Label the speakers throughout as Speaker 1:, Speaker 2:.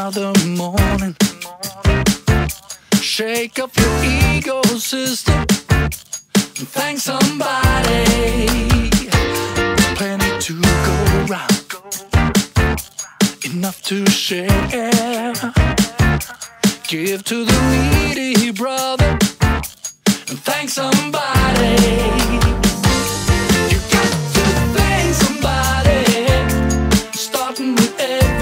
Speaker 1: another morning. Shake up your ego system and thank somebody. Plenty to go round, enough to share. Give to the needy brother and thank somebody. You got to thank somebody, starting with everyone.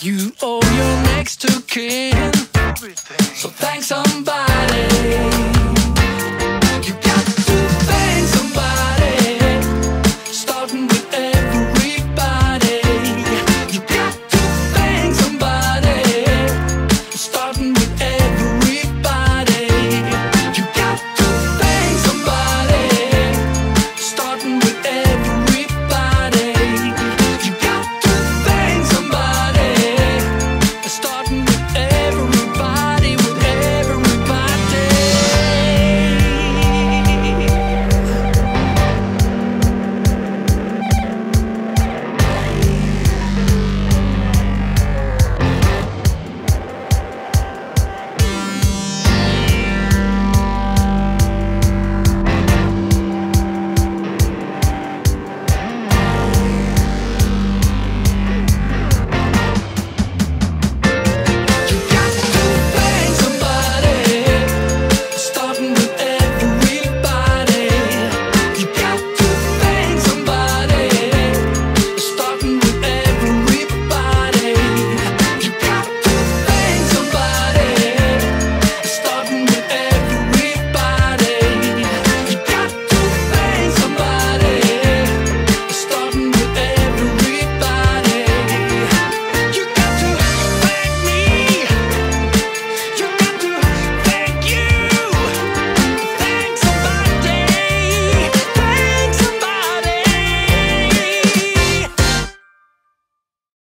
Speaker 1: You owe your next to kin. So thank somebody.